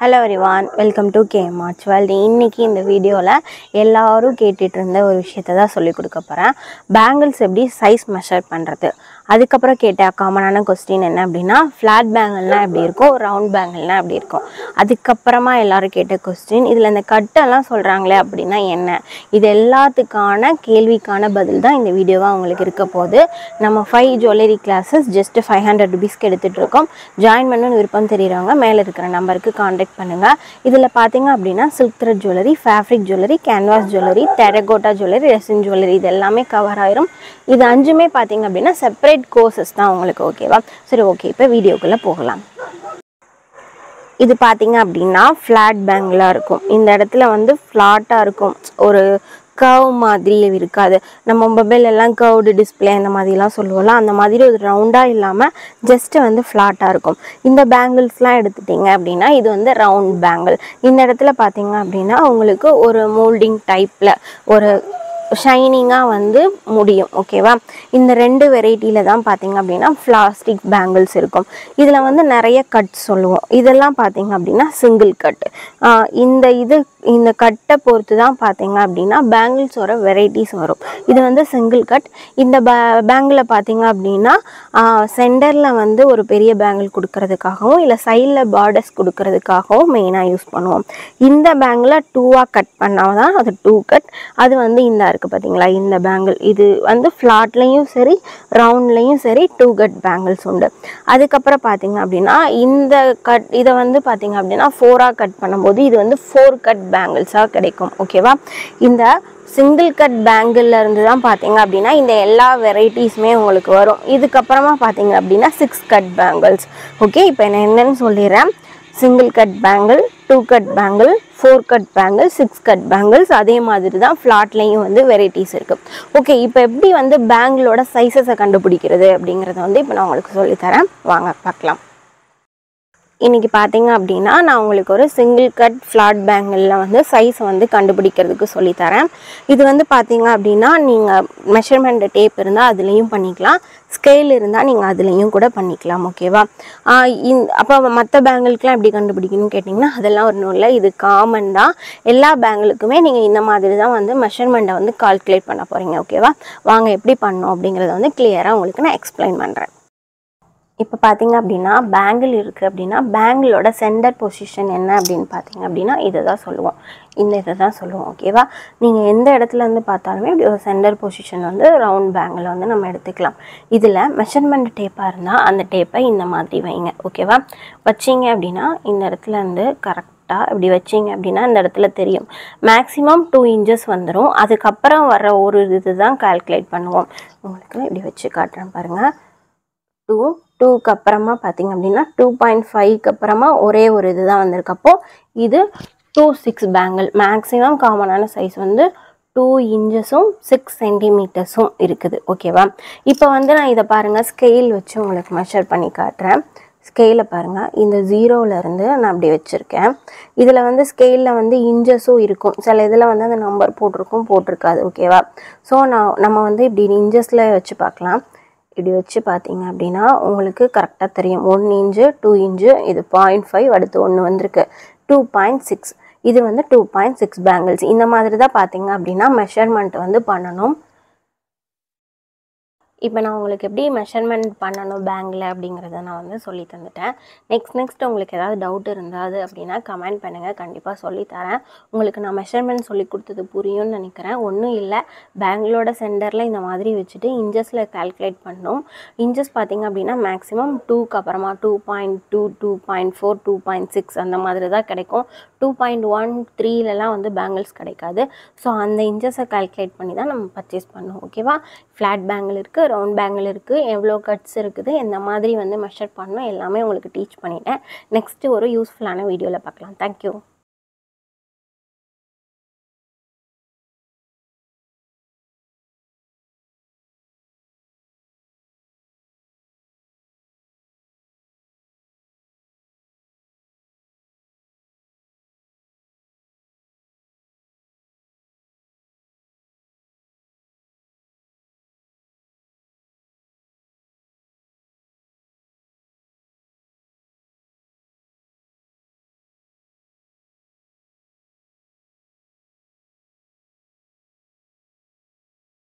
Hello everyone welcome to K March world இன்றைக்கி இந்த வீடியோவில் எல்லோரும் கேட்டுட்டு இருந்த ஒரு விஷயத்தை தான் சொல்லிக் கொடுக்க போகிறேன் பேங்கிள்ஸ் எப்படி சைஸ் மெஷர் பண்ணுறது அதுக்கப்புறம் கேட்ட காமனான கொஸ்டின் என்ன அப்படின்னா ஃப்ளாட் பேங்கிள்னால் எப்படி இருக்கும் ரவுண்ட் பேங்கிள்னால் எப்படி இருக்கும்? அதுக்கப்புறமா எல்லோரும் கேட்ட கொஸ்டின் இதில் இந்த கட்டெல்லாம் சொல்கிறாங்களே அப்படின்னா என்ன? இது எல்லாத்துக்கான கேள்விக்கான பதில் தான் இந்த வீடியோவாக உங்களுக்கு இருக்க போகுது. நம்ம five jewellery classes just five hundred ருபீஸ்க்கு எடுத்துகிட்டு இருக்கோம் ஜாயின் பண்ணணும்னு விருப்பம் தெரிகிறவங்க மேலே இருக்கிற நம்பருக்கு செலக்ட் பண்ணுங்கள் இதில் பார்த்தீங்க அப்படின்னா silk thread jewellery fabric jewellery canvas jewellery terracotta jewellery resin jewellery இது எல்லாமே கவர் ஆயிரும். இது அஞ்சுமே பார்த்தீங்க அப்படின்னா செப்பரேட் கோர்சஸ் தான் உங்களுக்கு ஓகேவா சரி ஓகே இப்போ வீடியோக்குள்ளே போகலாம். இது பார்த்தீங்க அப்படின்னா ஃப்ளாட் பேங்கில் இருக்கும். இந்த இடத்துல வந்து ஃப்ளாட்டாக இருக்கும். ஒரு கர்வ் மாதிரி இருக்காது. நம்ம மொபைல் எல்லாம் கர்வ்டு டிஸ்பிளே அந்த மாதிரிலாம் சொல்லுவோம்ல அந்த மாதிரி ஒரு ரவுண்டாக இல்லாமல் ஜஸ்ட்டு வந்து ஃப்ளாட்டாக இருக்கும். இந்த பேங்கிள்ஸ்லாம் எடுத்துட்டிங்க அப்படின்னா இது வந்து ரவுண்ட் பேங்கிள் இந்த இடத்துல பார்த்தீங்க அப்படின்னா உங்களுக்கு ஒரு மோல்டிங் டைப்பில் ஒரு ஷைனிங்காக வந்து முடியும் ஓகேவா இந்த ரெண்டு வெரைட்டியில் தான் பார்த்தீங்க அப்படின்னா பிளாஸ்டிக் பேங்கிள்ஸ் இருக்கும். இதில் வந்து நிறைய கட் சொல்லுவோம். இதெல்லாம் பார்த்தீங்க அப்படின்னா சிங்கிள் கட் இந்த இது இந்த கட்டை பொறுத்து தான் பார்த்தீங்க அப்படின்னா பேங்கிள்ஸோட வெரைட்டிஸ் வரும். இது வந்து சிங்கிள் கட் இந்த பே பேங்கில் பார்த்தீங்க அப்படின்னா சென்டரில் வந்து ஒரு பெரிய பேங்கிள் கொடுக்கறதுக்காகவும் இல்லை சைடில் பார்டர்ஸ் கொடுக்கறதுக்காகவும் மெயினாக யூஸ் பண்ணுவோம். இந்த பேங்கில் டூவாக கட் பண்ணால் தான் அது டூ கட் அது வந்து இந்த இருக்குது பார்த்தீங்களா இந்த பேங்கிள் இது வந்து ஃப்ளாட்லேயும் சரி ரவுண்ட்லேயும் சரி டூ கட் பேங்கிள்ஸ் உண்டு. அதுக்கப்புறம் பார்த்தீங்க அப்படின்னா இந்த கட் இதை வந்து பார்த்தீங்க அப்படின்னா ஃபோராக கட் பண்ணும்போது இது வந்து ஃபோர் கட் பேங்கிள்ஸாக கிடைக்கும். ஓகேவா இந்த சிங்கிள் கட் பேங்கிளில் இருந்து தான் பார்த்தீங்க அப்படின்னா இந்த எல்லா வெரைட்டிஸுமே உங்களுக்கு வரும். இதுக்கப்புறமா பார்த்தீங்க அப்படின்னா சிக்ஸ் கட் பேங்கிள்ஸ் ஓகே இப்போ என்ன என்னன்னு சொல்லிடுறேன். Single cut bangle two cut bangle four cut bangle six cut bangles அதே மாதிரி தான் ஃப்ளாட்லேயும் வந்து வெரைட்டிஸ் இருக்குது ஓகே இப்போ எப்படி வந்து பேங்கிளோட சைஸஸை கண்டுபிடிக்கிறது அப்படிங்கிறத வந்து இப்போ நான் உங்களுக்கு சொல்லித்தரேன். வாங்க பார்க்கலாம். இன்றைக்கி பார்த்தீங்க அப்படின்னா நான் உங்களுக்கு ஒரு சிங்கிள் கட் ஃப்ளாட் பேங்கிளில் வந்து சைஸ் வந்து கண்டுபிடிக்கிறதுக்கு சொல்லித்தரேன். இது வந்து பார்த்தீங்க அப்படின்னா நீங்கள் மெஷர்மெண்ட் டேப் இருந்தால் அதுலேயும் பண்ணிக்கலாம். ஸ்கேல் இருந்தால் நீங்கள் அதுலேயும் கூட பண்ணிக்கலாம் ஓகேவா இந் அப்போ மற்ற பேங்கிளுக்கெலாம் எப்படி கண்டுபிடிக்கணும்னு கேட்டிங்கன்னா அதெல்லாம் ஒன்றும் இல்லை. இது காமன் தான். எல்லா பேங்கிளுக்குமே நீங்கள் இந்த மாதிரி தான் வந்து மெஷர்மெண்ட்டை வந்து கால்குலேட் பண்ண போகிறீங்க ஓகேவா வாங்க எப்படி பண்ணோம் அப்படிங்கிறத வந்து கிளியராக உங்களுக்கு நான் எக்ஸ்பிளைன் பண்ணுறேன் இப்போ பார்த்தீங்க அப்படின்னா பேங்கிள் இருக்குது அப்படின்னா பேங்கிளோட சென்டர் பொசிஷன் என்ன அப்படின்னு பார்த்தீங்க அப்படின்னா இதை தான் சொல்லுவோம். இந்த இதை தான் சொல்லுவோம் ஓகேவா நீங்கள் எந்த இடத்துல இருந்து பார்த்தாலுமே இப்படி ஒரு சென்டர் பொசிஷன் வந்து ரவுண்ட் பேங்கில் வந்து நம்ம எடுத்துக்கலாம். இதில் மெஷர்மெண்ட் டேப்பாக இருந்தால் அந்த டேப்பை இந்த மாதிரி வைங்க ஓகேவா வச்சிங்க அப்படின்னா இந்த இடத்துல இருந்து கரெக்ட் கரெக்டாக இப்படி வச்சிங்க அப்படின்னா இந்த இடத்துல தெரியும். மேக்ஸிமம் டூ இன்ச்சஸ் வந்துடும் அதுக்கப்புறம் வர ஒரு இது தான் கால்குலேட் பண்ணுவோம். உங்களுக்கு இப்படி வச்சு காட்டுறேன் பாருங்கள் டூ டூக்கு அப்புறமா பார்த்தீங்க அப்படின்னா டூ பாயிண்ட் ஃபைவ்க்கு அப்புறமா ஒரே ஒரு இது தான் வந்திருக்கப்போ இது டூ சிக்ஸ் பேங்கிள் மேக்ஸிமம் காமனான சைஸ் வந்து டூ இன்ச்சஸும் சிக்ஸ் சென்டிமீட்டர்ஸும் இருக்குது. ஓகேவா இப்போ வந்து நான் இதை பாருங்கள் ஸ்கெயில் வச்சு உங்களுக்கு மெஷர் பண்ணி காட்டுறேன். ஸ்கெயிலை பாருங்கள் இந்த ஜீரோவிலேருந்து நான் அப்படி வச்சுருக்கேன். இதில் வந்து ஸ்கெயிலில் வந்து இன்ச்சஸும் இருக்கும். சில இதில் வந்து அந்த நம்பர் போட்டிருக்கும் போட்டிருக்காது. ஓகேவா ஸோ நான் நம்ம வந்து இப்படி இன்ச்சஸில் வச்சு பார்க்கலாம். இப்படி வச்சு பார்த்தீங்க அப்படின்னா உங்களுக்கு கரெக்டாக தெரியும். ஒன் இன்ச்சு டூ இன்ச்சு இது பாயிண்ட் ஃபைவ் அடுத்து ஒன்று வந்திருக்கு. டூ பாயிண்ட் சிக்ஸ் இது வந்து டூ பாயிண்ட் சிக்ஸ் பேங்கிள்ஸ் இந்த மாதிரி தான் பார்த்தீங்க அப்படின்னா மெஷர்மெண்ட் வந்து பண்ணணும். இப்போ நான் உங்களுக்கு எப்படி மெஷர்மெண்ட் பண்ணணும் பேங்கில் அப்படிங்கிறத நான் வந்து சொல்லி தந்துட்டேன். நெக்ஸ்ட் நெக்ஸ்ட் உங்களுக்கு ஏதாவது டவுட் இருந்தாது அப்படின்னா கமெண்ட் பண்ணுங்கள் கண்டிப்பாக சொல்லித்தரேன் உங்களுக்கு நான் மெஷர்மெண்ட் சொல்லி கொடுத்தது புரியும்னு நினைக்கிறேன். ஒன்றும் இல்லை. பேங்கிளோட சென்டரில் இந்த மாதிரி வச்சுட்டு இன்ச்சஸில் கால்குலேட் பண்ணணும் இன்ச்சஸ் பார்த்திங்க அப்படின்னா மேக்ஸிமம் டூக்கு அப்புறமா two point two two point four two point six அந்த மாதிரி தான் கிடைக்கும். டூ பாயிண்ட் ஒன் த்ரீலலாம் வந்து பேங்கிள்ஸ் கிடைக்காது. ஸோ அந்த இன்ச்சஸை கால்குலேட் பண்ணி தான் நம்ம பர்ச்சேஸ் பண்ணணும் ஓகேவா ஃப்ளாட் பேங்கிள் இருக்குது ரவுண்ட் பேங்கிள் இருக்குது எவ்வளோ கட்ஸ் இருக்குது இந்த மாதிரி வந்து மெஷர் பண்ணணும் எல்லாமே உங்களுக்கு டீச் பண்ணிட்டேன். நெக்ஸ்ட்டு ஒரு யூஸ்ஃபுல்லான வீடியோவில் பார்க்கலாம். தேங்க்யூ